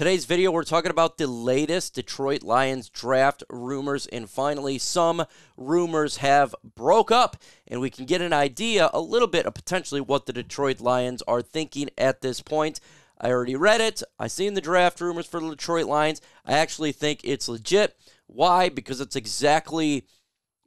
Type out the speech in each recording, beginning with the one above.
Today's video, we're talking about the latest Detroit Lions draft rumors, and finally, some rumors have broke up, and we can get an idea a little bit of potentially what the Detroit Lions are thinking at this point. I already read it. I seen the draft rumors for the Detroit Lions. I actually think it's legit. Why? Because it's exactly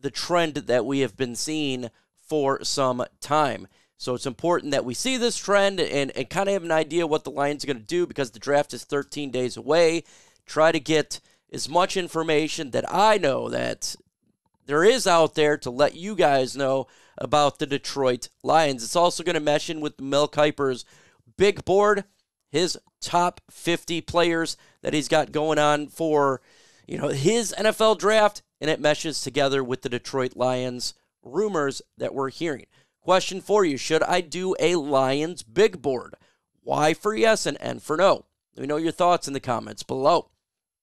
the trend that we have been seeing for some time. So it's important that we see this trend and, and kind of have an idea what the Lions are going to do because the draft is 13 days away. Try to get as much information that I know that there is out there to let you guys know about the Detroit Lions. It's also going to mesh in with Mel Kiper's big board, his top 50 players that he's got going on for, you know, his NFL draft, and it meshes together with the Detroit Lions rumors that we're hearing. Question for you Should I do a Lions big board? Why for yes and N for no? Let me know your thoughts in the comments below.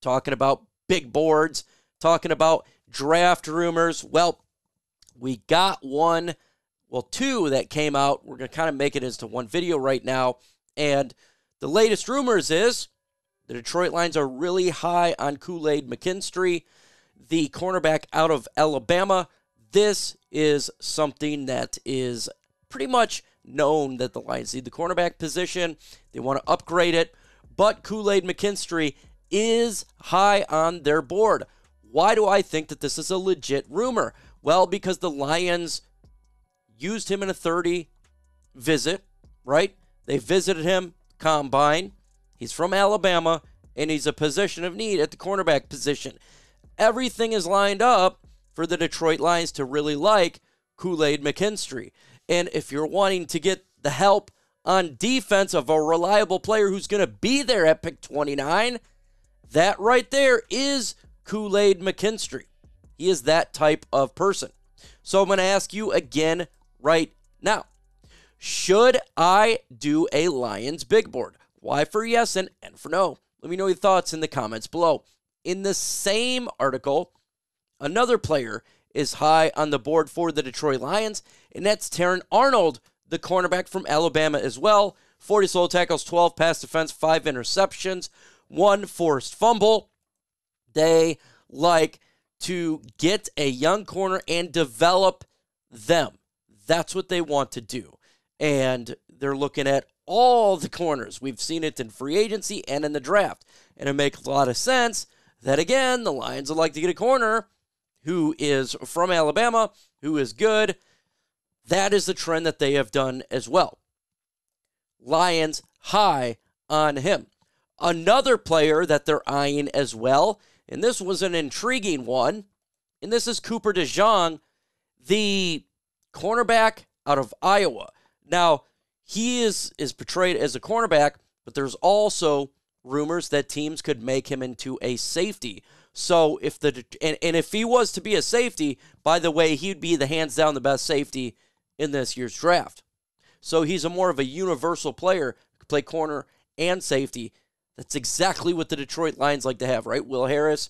Talking about big boards, talking about draft rumors. Well, we got one, well, two that came out. We're going to kind of make it into one video right now. And the latest rumors is the Detroit Lions are really high on Kool Aid McKinstry, the cornerback out of Alabama. This is something that is pretty much known that the Lions need the cornerback position. They want to upgrade it, but Kool Aid McKinstry is high on their board. Why do I think that this is a legit rumor? Well, because the Lions used him in a 30 visit, right? They visited him, combine. He's from Alabama, and he's a position of need at the cornerback position. Everything is lined up for the Detroit Lions to really like Kool Aid McKinstry. And if you're wanting to get the help on defense of a reliable player who's going to be there at pick 29, that right there is Kool Aid McKinstry. He is that type of person. So I'm going to ask you again right now Should I do a Lions big board? Why for yes and N for no? Let me know your thoughts in the comments below. In the same article, Another player is high on the board for the Detroit Lions, and that's Terrion Arnold, the cornerback from Alabama as well. 40 solo tackles, 12 pass defense, 5 interceptions, 1 forced fumble. They like to get a young corner and develop them. That's what they want to do. And they're looking at all the corners. We've seen it in free agency and in the draft. And it makes a lot of sense that, again, the Lions would like to get a corner who is from Alabama, who is good. That is the trend that they have done as well. Lions high on him. Another player that they're eyeing as well, and this was an intriguing one, and this is Cooper DeJean, the cornerback out of Iowa. Now, he is is portrayed as a cornerback, but there's also rumors that teams could make him into a safety. So if the and, and if he was to be a safety, by the way, he'd be the hands down the best safety in this year's draft. So he's a more of a universal player, play corner and safety. That's exactly what the Detroit Lions like to have, right? Will Harris,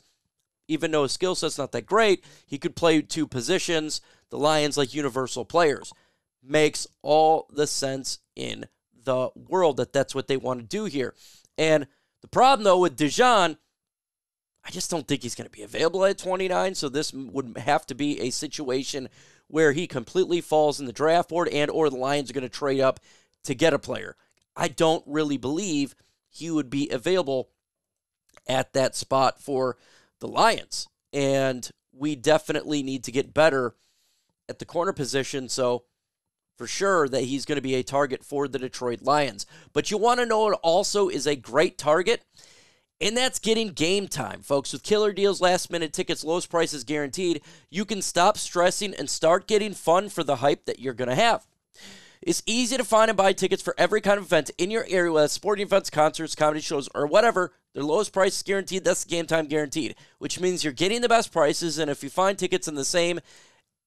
even though his skill set's not that great, he could play two positions. The Lions like universal players. Makes all the sense in the world that that's what they want to do here. And the problem though with DeJean I just don't think he's going to be available at 29. So this would have to be a situation where he completely falls in the draft board and or the Lions are going to trade up to get a player. I don't really believe he would be available at that spot for the Lions. And we definitely need to get better at the corner position. So for sure that he's going to be a target for the Detroit Lions. But you want to know what also is a great target? And that's getting Gametime, folks. With killer deals, last minute tickets, lowest prices guaranteed, you can stop stressing and start getting fun for the hype that you're going to have. It's easy to find and buy tickets for every kind of event in your area, whether sporting events, concerts, comedy shows, or whatever. Their lowest price is guaranteed. That's Gametime guaranteed, which means you're getting the best prices. And if you find tickets in the same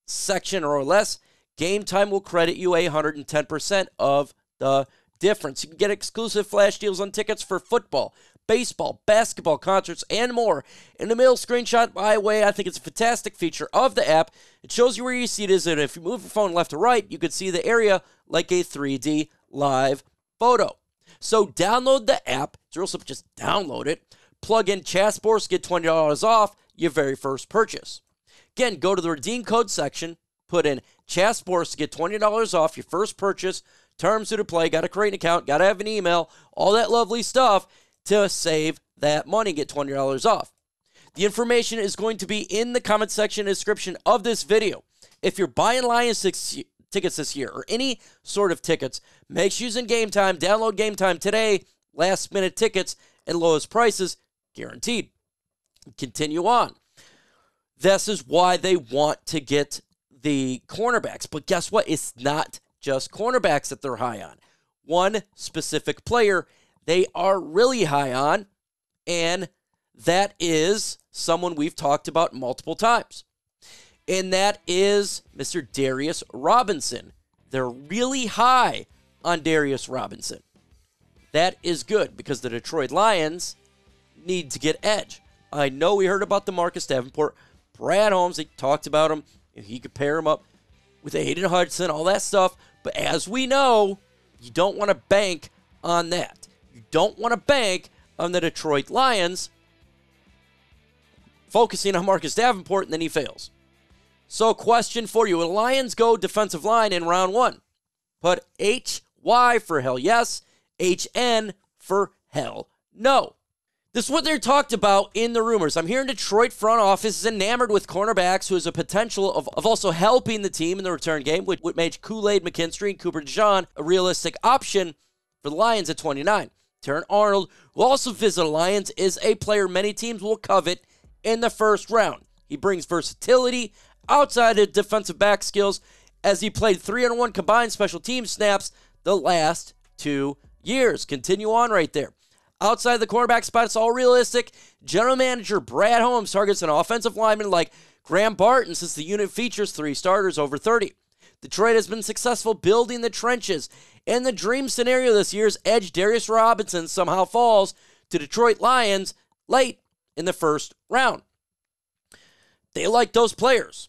section or less, Gametime will credit you 110% of the difference. You can get exclusive flash deals on tickets for football, baseball, basketball, concerts, and more. In the middle screenshot, by the way, I think it's a fantastic feature of the app. It shows you where your seat is, and if you move your phone left to right, you can see the area like a 3D live photo. So download the app. It's real simple. Just download it. Plug in chat sports, get $20 off your very first purchase. Again, go to the redeem code section, put in chat sports to get $20 off your first purchase. Terms to play. Got to create an account. Got to have an email. All that lovely stuff to save that money. Get $20 off. The information is going to be in the comment section description of this video. If you're buying Lions tickets this year or any sort of tickets, make sure using Gametime. Download Gametime today. Last minute tickets and lowest prices guaranteed. Continue on. This is why they want to get the cornerbacks. But guess what? It's not just cornerbacks that they're high on. One specific player they are really high on, and that is someone we've talked about multiple times. And that is Mr. Darius Robinson. They're really high on Darius Robinson. That is good because the Detroit Lions need to get edge. I know we heard about the Marcus Davenport. Brad Holmes, they talked about him. He could pair him up with Aidan Hutchinson, all that stuff. But as we know, you don't want to bank on that. You don't want to bank on the Detroit Lions focusing on Marcus Davenport, and then he fails. So, question for you: Will Lions go defensive line in round one? Put H Y for hell yes, H N for hell no. This is what they're talked about in the rumors. I'm hearing Detroit front office is enamored with cornerbacks who has a potential of, of also helping the team in the return game, which would make Kool-Aid McKinstry and Cooper DeJean a realistic option for the Lions at 29. Terrion Arnold, who also visited Lions, is a player many teams will covet in the first round. He brings versatility outside of defensive back skills as he played 301 combined special team snaps the last two years. Continue on right there. Outside the cornerback spot, it's all realistic. General manager Brad Holmes targets an offensive lineman like Graham Barton since the unit features three starters over 30. Detroit has been successful building the trenches. In the dream scenario this year's edge, Darius Robinson somehow falls to Detroit Lions late in the first round. They like those players.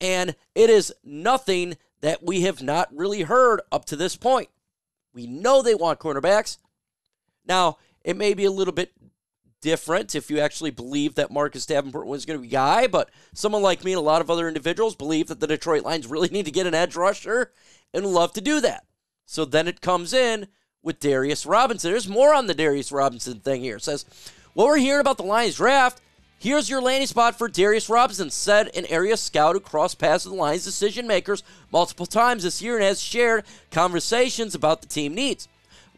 And it is nothing that we have not really heard up to this point. We know they want cornerbacks. Now, it may be a little bit different if you actually believe that Marcus Davenport was going to be a guy, but someone like me and a lot of other individuals believe that the Detroit Lions really need to get an edge rusher and love to do that. So then it comes in with Darius Robinson. There's more on the Darius Robinson thing here. It says, what we're hearing about the Lions draft, here's your landing spot for Darius Robinson, said an area scout who crossed paths with the Lions decision makers multiple times this year and has shared conversations about the team needs.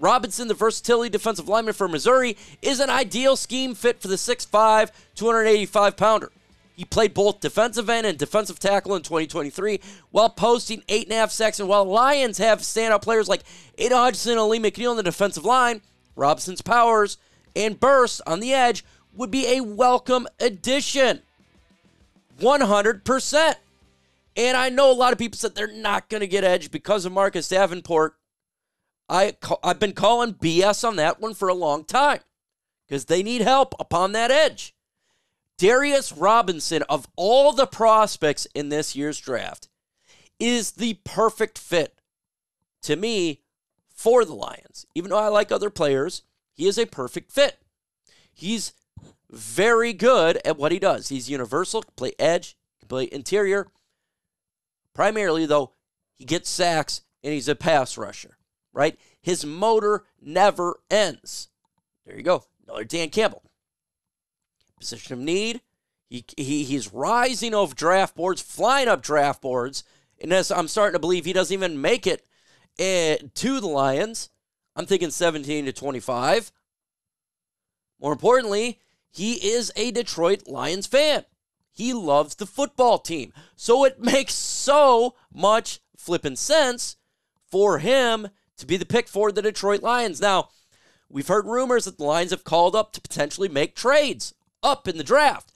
Robinson, the versatility defensive lineman for Missouri, is an ideal scheme fit for the 6'5, 285 pounder. He played both defensive end and defensive tackle in 2023 while posting 8.5 sacks. And while Lions have standout players like Aidan Hutchinson and Alim McNeill on the defensive line, Robinson's powers and burst on the edge would be a welcome addition. 100%. And I know a lot of people said they're not going to get edge because of Marcus Davenport. I, I've been calling BS on that one for a long time because they need help upon that edge. Darius Robinson, of all the prospects in this year's draft, is the perfect fit to me for the Lions. Even though I like other players, he is a perfect fit. He's very good at what he does. He's universal, can play edge, can play interior. Primarily, though, he gets sacks and he's a pass rusher, right? His motor never ends. There you go. Another Dan Campbell. Position of need. He, he, he's rising off draft boards, flying up draft boards. And as I'm starting to believe he doesn't even make it uh, to the Lions. I'm thinking 17 to 25. More importantly, he is a Detroit Lions fan. He loves the football team. So it makes so much flippin' sense for him to be the pick for the Detroit Lions. Now, we've heard rumors that the Lions have called up to potentially make trades up in the draft.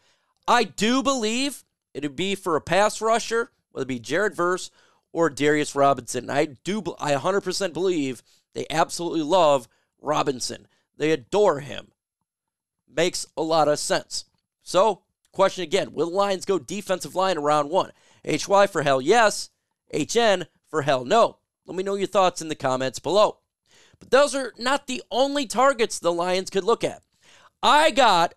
I do believe it'd be for a pass rusher, whether it be Jared Verse or Darius Robinson. I do I 100% believe they absolutely love Robinson. They adore him. Makes a lot of sense. So, question again, will the Lions go defensive line around 1? HY for hell yes, HN for hell no. Let me know your thoughts in the comments below. But those are not the only targets the Lions could look at. I got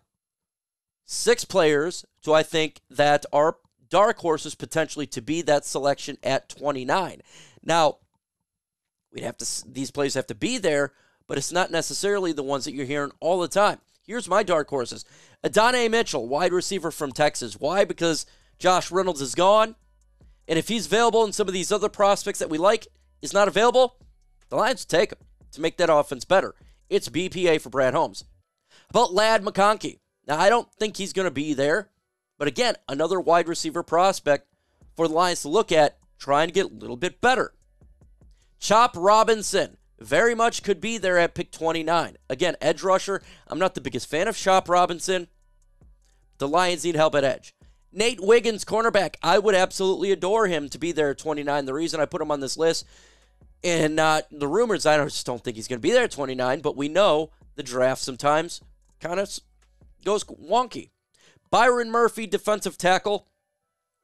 six players who I think that are dark horses potentially to be that selection at 29. Now, we'd have to these players have to be there, but it's not necessarily the ones that you're hearing all the time. Here's my dark horses. Adonai Mitchell, wide receiver from Texas. Why? Because Josh Reynolds is gone. And if he's available and some of these other prospects that we like is not available, the Lions take him to make that offense better. It's BPA for Brad Holmes. About Ladd McConkey. Now, I don't think he's going to be there. But again, another wide receiver prospect for the Lions to look at, trying to get a little bit better. Chop Robinson very much could be there at pick 29. Again, edge rusher. I'm not the biggest fan of Chop Robinson. The Lions need help at edge. Nate Wiggins, cornerback. I would absolutely adore him to be there at 29. The reason I put him on this list, and uh, the rumors, I just don't think he's going to be there at 29, but we know the draft sometimes kind of goes wonky. Byron Murphy, defensive tackle.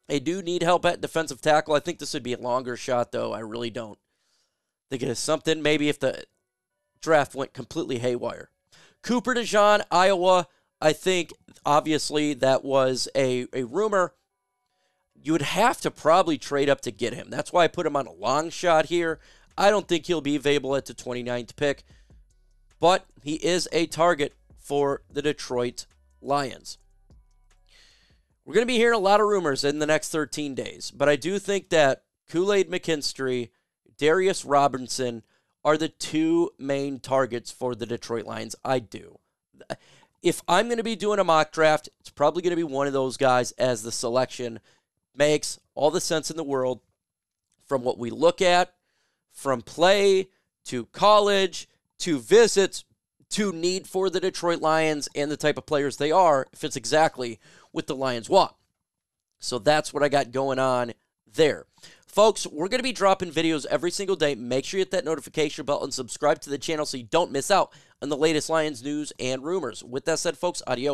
They do need help at defensive tackle. I think this would be a longer shot, though. I really don't think it is something. Maybe if the draft went completely haywire. Cooper DeJean, Iowa. I think obviously that was a, a rumor. You would have to probably trade up to get him. That's why I put him on a long shot here. I don't think he'll be available at the 29th pick, but he is a target for the Detroit Lions. We're going to be hearing a lot of rumors in the next 13 days, but I do think that Kool Aid McKinstry, Darius Robinson are the two main targets for the Detroit Lions. I do. If I'm going to be doing a mock draft, it's probably going to be one of those guys as the selection. Makes all the sense in the world from what we look at, from play to college to visits to need for the Detroit Lions and the type of players they are, fits exactly with the Lions want. So that's what I got going on there. Folks, we're going to be dropping videos every single day. Make sure you hit that notification bell and subscribe to the channel so you don't miss out on the latest Lions news and rumors. With that said, folks, adios.